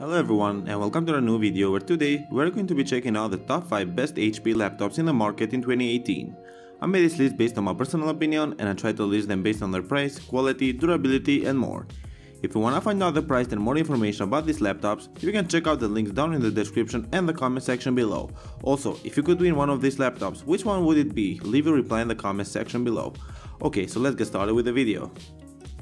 Hello everyone and welcome to a new video where today we're going to be checking out the top 5 best HP laptops in the market in 2018. I made this list based on my personal opinion and I tried to list them based on their price, quality, durability and more. If you wanna find out the price and more information about these laptops, you can check out the links down in the description and the comment section below. Also, if you could win one of these laptops, which one would it be? Leave a reply in the comment section below. Okay, so let's get started with the video.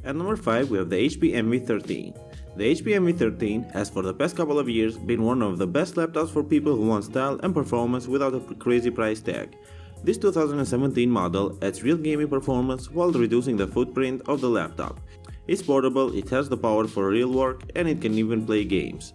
At number 5 we have the HP Envy 13. The HP Envy 13 has for the past couple of years been one of the best laptops for people who want style and performance without a crazy price tag. This 2017 model adds real gaming performance while reducing the footprint of the laptop. It's portable, it has the power for real work, and it can even play games.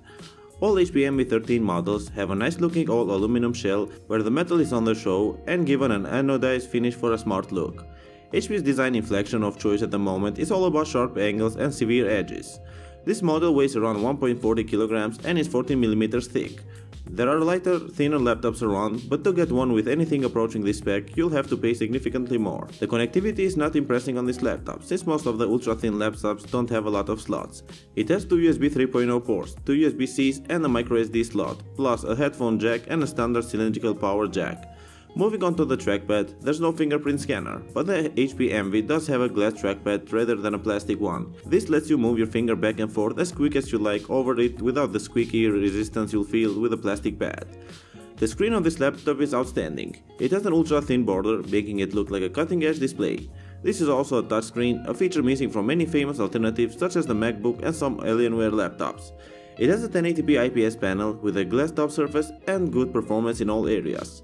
All HP Envy 13 models have a nice looking all aluminum shell where the metal is on the show and given an anodized finish for a smart look. HP's design inflection of choice at the moment is all about sharp angles and severe edges. This model weighs around 1.40 kg and is 14mm thick. There are lighter, thinner laptops around, but to get one with anything approaching this spec, you'll have to pay significantly more. The connectivity is not impressing on this laptop, since most of the ultra-thin laptops don't have a lot of slots. It has two USB 3.0 ports, two USB-Cs and a microSD slot, plus a headphone jack and a standard cylindrical power jack. Moving on to the trackpad, there's no fingerprint scanner, but the HP Envy does have a glass trackpad rather than a plastic one. This lets you move your finger back and forth as quick as you like over it without the squeaky resistance you'll feel with a plastic pad. The screen on this laptop is outstanding. It has an ultra thin border, making it look like a cutting edge display. This is also a touchscreen, a feature missing from many famous alternatives such as the MacBook and some Alienware laptops. It has a 1080p IPS panel with a glass top surface and good performance in all areas.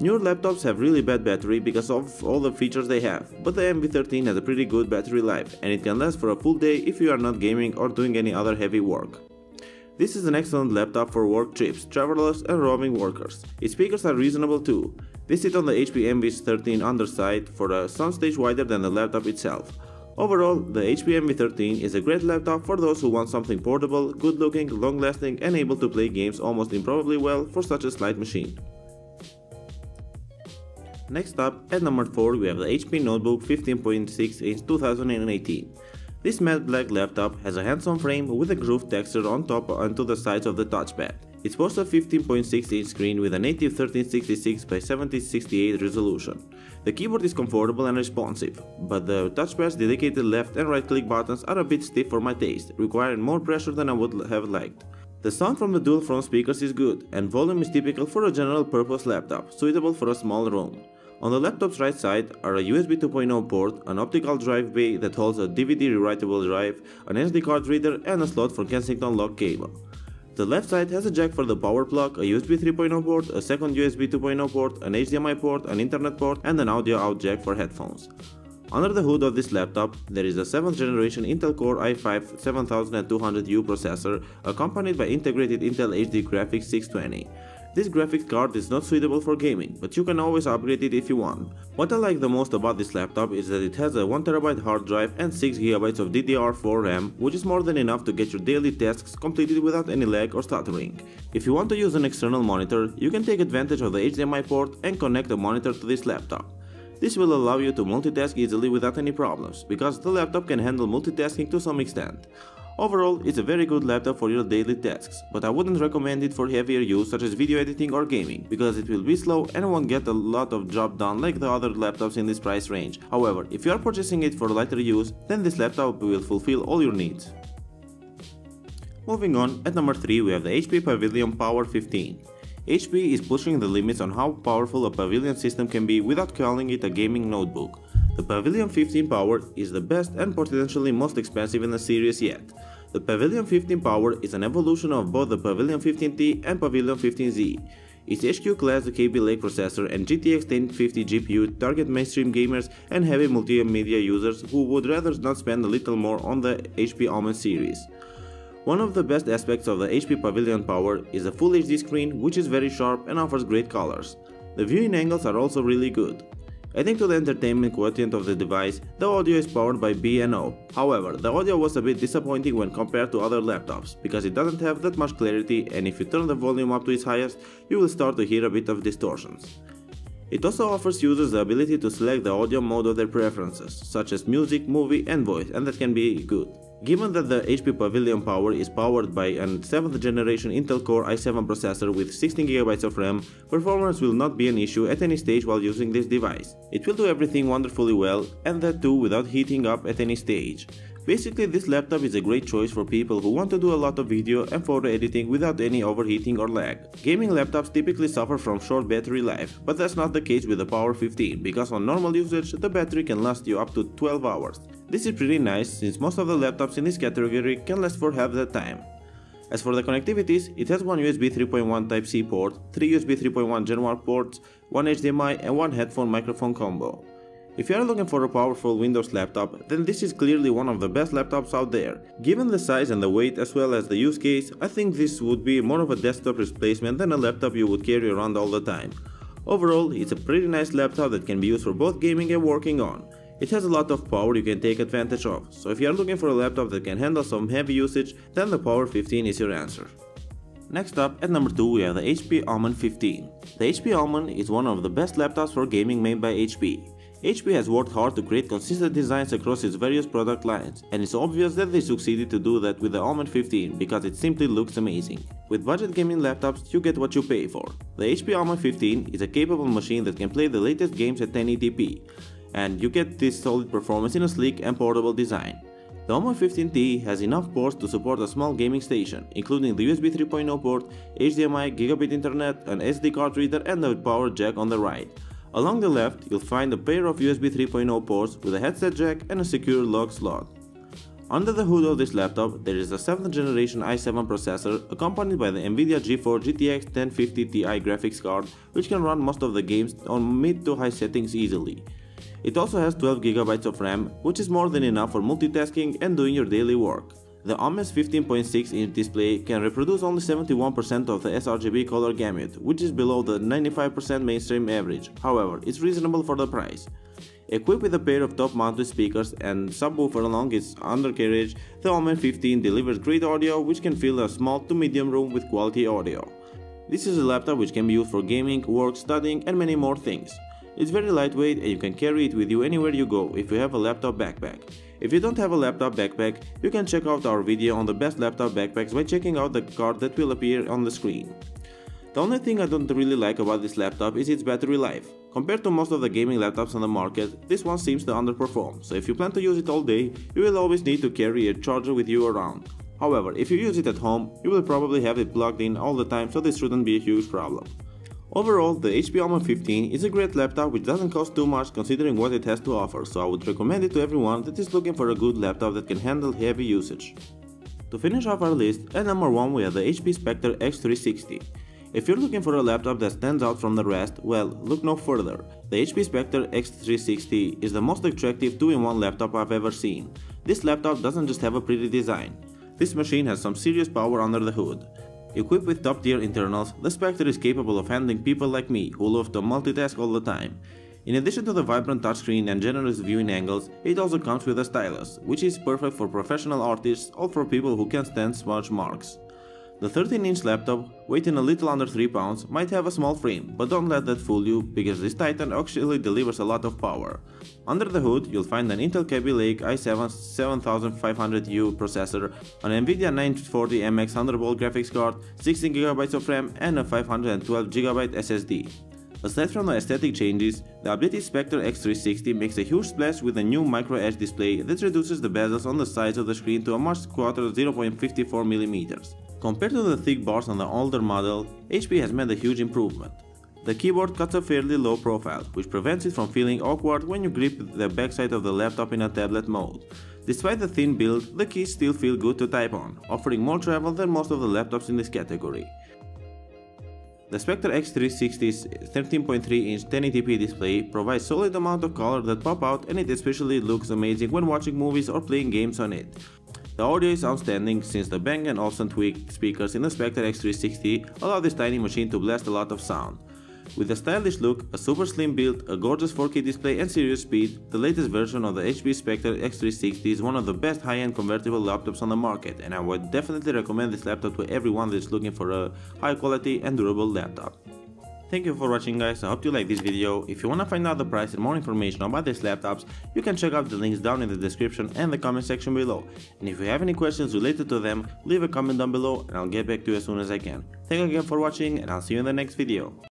Newer laptops have really bad battery because of all the features they have, but the Envy 13 has a pretty good battery life and it can last for a full day if you are not gaming or doing any other heavy work. This is an excellent laptop for work trips, travelers and roaming workers. Its speakers are reasonable too. They sit on the HP Envy 13 underside for a soundstage wider than the laptop itself. Overall, the HP Envy 13 is a great laptop for those who want something portable, good looking, long lasting and able to play games almost improbably well for such a slight machine. Next up, at number 4 we have the HP Notebook 15.6 inch 2018. This matte black laptop has a hands-on frame with a groove texture on top and to the sides of the touchpad. It boasts a 15.6 inch screen with a native 1366 by 7068 resolution. The keyboard is comfortable and responsive, but the touchpad's dedicated left and right click buttons are a bit stiff for my taste, requiring more pressure than I would have liked. The sound from the dual front speakers is good, and volume is typical for a general purpose laptop, suitable for a small room. On the laptop's right side are a USB 2.0 port, an optical drive bay that holds a DVD rewritable drive, an SD card reader and a slot for Kensington lock cable. The left side has a jack for the power plug, a USB 3.0 port, a second USB 2.0 port, an HDMI port, an internet port and an audio out jack for headphones. Under the hood of this laptop, there is a 7th generation Intel Core i5 7200U processor accompanied by integrated Intel HD Graphics 620. This graphics card is not suitable for gaming, but you can always upgrade it if you want. What I like the most about this laptop is that it has a 1TB hard drive and 6GB of DDR4 RAM, which is more than enough to get your daily tasks completed without any lag or stuttering. If you want to use an external monitor, you can take advantage of the HDMI port and connect the monitor to this laptop. This will allow you to multitask easily without any problems, because the laptop can handle multitasking to some extent. Overall, it's a very good laptop for your daily tasks, but I wouldn't recommend it for heavier use such as video editing or gaming, because it will be slow and won't get a lot of job done like the other laptops in this price range. However, if you are purchasing it for lighter use, then this laptop will fulfill all your needs. Moving on, at number 3 we have the HP Pavilion Power 15. HP is pushing the limits on how powerful a Pavilion system can be without calling it a gaming notebook. The Pavilion 15 Power is the best and potentially most expensive in the series yet. The Pavilion 15 Power is an evolution of both the Pavilion 15T and Pavilion 15Z. Its HQ class Kaby Lake processor and GTX 1050 GPU target mainstream gamers and heavy multimedia users who would rather not spend a little more on the HP Omen series. One of the best aspects of the HP Pavilion Power is a Full HD screen which is very sharp and offers great colors. The viewing angles are also really good. Adding to the entertainment quotient of the device, the audio is powered by B&O. However, the audio was a bit disappointing when compared to other laptops, because it doesn't have that much clarity and if you turn the volume up to its highest, you will start to hear a bit of distortions. It also offers users the ability to select the audio mode of their preferences, such as music, movie and voice, and that can be good. Given that the HP Pavilion Power is powered by a 7th generation Intel Core i7 processor with 16GB of RAM, performance will not be an issue at any stage while using this device. It will do everything wonderfully well, and that too without heating up at any stage. Basically this laptop is a great choice for people who want to do a lot of video and photo editing without any overheating or lag. Gaming laptops typically suffer from short battery life, but that's not the case with the Power 15 because on normal usage the battery can last you up to 12 hours. This is pretty nice since most of the laptops in this category can last for half that time. As for the connectivities, it has one USB 3.1 Type-C port, 3 USB 3.1 Gen 1 ports, one HDMI and one headphone microphone combo. If you are looking for a powerful Windows laptop, then this is clearly one of the best laptops out there. Given the size and the weight as well as the use case, I think this would be more of a desktop replacement than a laptop you would carry around all the time. Overall, it's a pretty nice laptop that can be used for both gaming and working on. It has a lot of power you can take advantage of, so if you are looking for a laptop that can handle some heavy usage, then the Power 15 is your answer. Next up, at number 2 we have the HP Omen 15. The HP Omen is one of the best laptops for gaming made by HP. HP has worked hard to create consistent designs across its various product lines, and it's obvious that they succeeded to do that with the Omen 15 because it simply looks amazing. With budget gaming laptops, you get what you pay for. The HP Omen 15 is a capable machine that can play the latest games at 1080p, and you get this solid performance in a sleek and portable design. The Omen 15T has enough ports to support a small gaming station, including the USB 3.0 port, HDMI, gigabit internet, an SD card reader and a power jack on the right. Along the left, you'll find a pair of USB 3.0 ports with a headset jack and a secure lock slot. Under the hood of this laptop, there is a 7th generation i7 processor accompanied by the Nvidia GeForce GTX 1050 Ti graphics card which can run most of the games on mid to high settings easily. It also has 12GB of RAM, which is more than enough for multitasking and doing your daily work. The Omen's 15.6 inch display can reproduce only 71% of the sRGB color gamut, which is below the 95% mainstream average, however, it's reasonable for the price. Equipped with a pair of top-mounted speakers and subwoofer along its undercarriage, the Omen 15 delivers great audio which can fill a small to medium room with quality audio. This is a laptop which can be used for gaming, work, studying and many more things. It's very lightweight and you can carry it with you anywhere you go if you have a laptop backpack. If you don't have a laptop backpack, you can check out our video on the best laptop backpacks by checking out the card that will appear on the screen. The only thing I don't really like about this laptop is its battery life. Compared to most of the gaming laptops on the market, this one seems to underperform, so if you plan to use it all day, you will always need to carry a charger with you around. However, if you use it at home, you will probably have it plugged in all the time so this shouldn't be a huge problem. Overall, the HP Omen 15 is a great laptop which doesn't cost too much considering what it has to offer, so I would recommend it to everyone that is looking for a good laptop that can handle heavy usage. To finish off our list, at number 1 we have the HP Spectre X360. If you're looking for a laptop that stands out from the rest, well, look no further. The HP Spectre X360 is the most attractive 2-in-1 laptop I've ever seen. This laptop doesn't just have a pretty design. This machine has some serious power under the hood. Equipped with top-tier internals, the Spectre is capable of handling people like me who love to multitask all the time. In addition to the vibrant touchscreen and generous viewing angles, it also comes with a stylus, which is perfect for professional artists or for people who can't stand smudge marks. The 13-inch laptop, weighing a little under 3 pounds, might have a small frame, but don't let that fool you because this Titan actually delivers a lot of power. Under the hood, you'll find an Intel Kaby Lake i7 7500U processor, an Nvidia 940MX Thunderbolt graphics card, 16GB of RAM and a 512GB SSD. Aside from the aesthetic changes, the updated Spectre X360 makes a huge splash with a new micro edge display that reduces the bezels on the sides of the screen to a much squatter 0.54mm. Compared to the thick bars on the older model, HP has made a huge improvement. The keyboard cuts a fairly low profile, which prevents it from feeling awkward when you grip the backside of the laptop in a tablet mode. Despite the thin build, the keys still feel good to type on, offering more travel than most of the laptops in this category. The Spectre X360's 13.3-inch 1080p display provides solid amount of color that pop out and it especially looks amazing when watching movies or playing games on it. The audio is outstanding since the Bang & Olufsen tweaked speakers in the Spectre X360 allow this tiny machine to blast a lot of sound. With a stylish look, a super slim build, a gorgeous 4K display and serious speed, the latest version of the HP Spectre X360 is one of the best high-end convertible laptops on the market and I would definitely recommend this laptop to everyone that is looking for a high quality and durable laptop. Thank you for watching guys, I hope you like this video. If you wanna find out the price and more information about these laptops, you can check out the links down in the description and the comment section below. And if you have any questions related to them, leave a comment down below and I'll get back to you as soon as I can. Thank you again for watching and I'll see you in the next video.